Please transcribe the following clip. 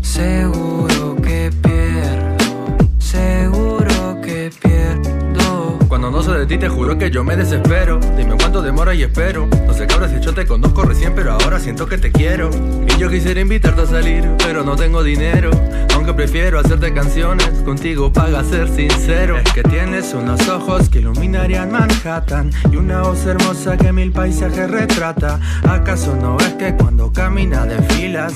Seguro que pierdo, seguro que pierdo. Cuando no sé de ti te juro que yo me desespero. Dime cuánto demora y espero. No sé cabras si yo te conozco recién pero ahora siento que te quiero. Y yo quisiera invitarte a salir pero no tengo dinero. Aunque prefiero hacerte canciones contigo paga ser sincero. Es que tienes unos ojos que iluminarían Manhattan. Y una voz hermosa que mil paisajes retrata. ¿Acaso no es que cuando camina de filas